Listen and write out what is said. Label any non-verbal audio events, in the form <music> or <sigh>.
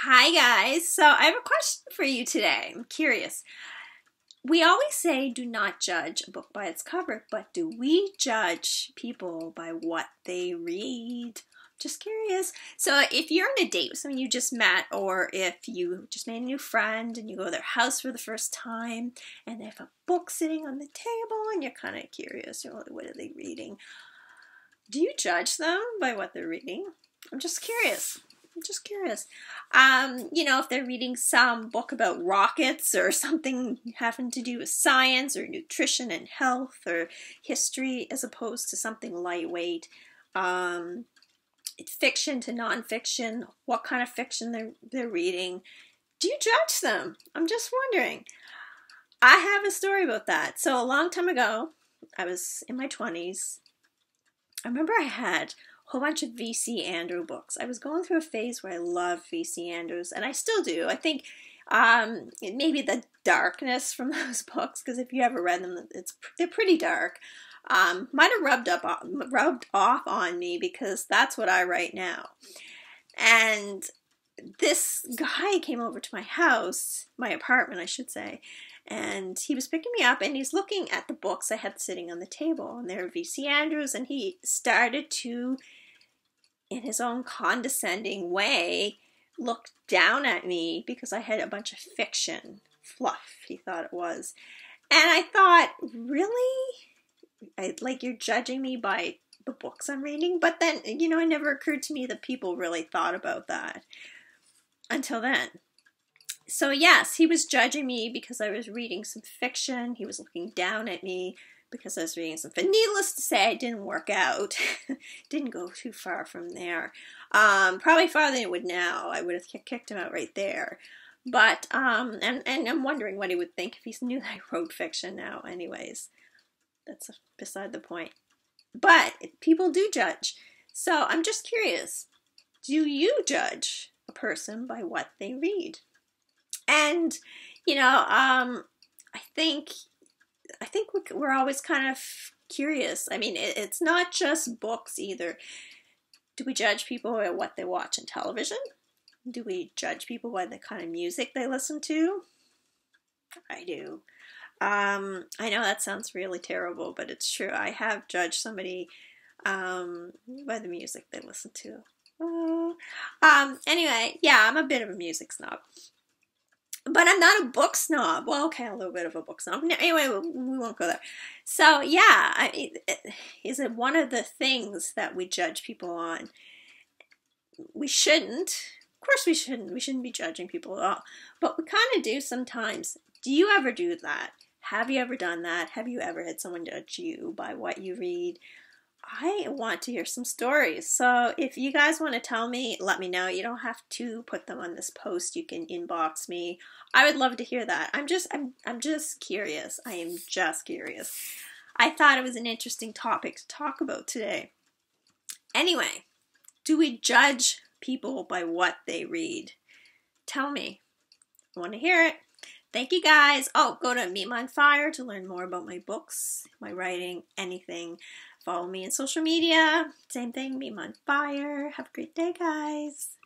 Hi, guys. So, I have a question for you today. I'm curious. We always say do not judge a book by its cover, but do we judge people by what they read? Just curious. So, if you're on a date with someone you just met, or if you just made a new friend and you go to their house for the first time and they have a book sitting on the table and you're kind of curious, you know, what are they reading? Do you judge them by what they're reading? I'm just curious. I'm just curious. Um, you know, if they're reading some book about rockets or <laughs> something having to do with science or nutrition and health or history as opposed to something lightweight. Um, fiction to nonfiction, what kind of fiction they're, they're reading. Do you judge them? I'm just wondering. I have a story about that. So, a long time ago, I was in my 20s. I remember I had a whole bunch of VC Andrew books. I was going through a phase where I love VC Andrews, and I still do. I think um, maybe the darkness from <laughs> those books, because if you ever read them, it's they're pretty dark. Um, might have rubbed up rubbed off on me because that's what I write now. And this guy came over to my house, my apartment, I should say, and he was picking me up and he's looking at the books I had sitting on the table, and they're VC Andrews, and he started to in his own condescending way, looked down at me because I had a bunch of fiction fluff, he thought it was. And I thought, really? I, like, you're judging me by the books I'm reading? But then, you know, it never occurred to me that people really thought about that until then. So, yes, he was judging me because I was reading some fiction. He was looking down at me because I was reading something. Needless to say, it didn't work out. <laughs> didn't go too far from there. Um, probably farther than it would now. I would have kicked him out right there. But um, and and I'm wondering what he would think if he knew that I wrote fiction now. Anyways, that's beside the point. But people do judge. So I'm just curious. Do you judge person by what they read? And you know, um, I think I think we're always kind of curious. I mean, it's not just books either. Do we judge people by what they watch on television? Do we judge people by the kind of music they listen to? I do. Um, I know that sounds really terrible, but it's true. I have judged somebody um, by the music they listen to. Uh, um, anyway, yeah, I'm a bit of a music snob but I'm not a book snob. Well, okay, a little bit of a book snob. Anyway, we won't go there. So, yeah, I, is it one of the things that we judge people on? We shouldn't. Of course, we shouldn't. We shouldn't be judging people at all. But we kind of do sometimes. Do you ever do that? Have you ever done that? Have you ever had someone judge you by what you read? I want to hear some stories. So if you guys want to tell me, let me know. You don't have to put them on this post. You can inbox me. I would love to hear that. I'm just I'm I'm just curious. I am just curious. I thought it was an interesting topic to talk about today. Anyway, do we judge people by what they read? Tell me. I want to hear it. Thank you guys. Oh, go to Mima on Fire to learn more about my books, my writing, anything. Follow me on social media. Same thing, Mima on Fire. Have a great day, guys.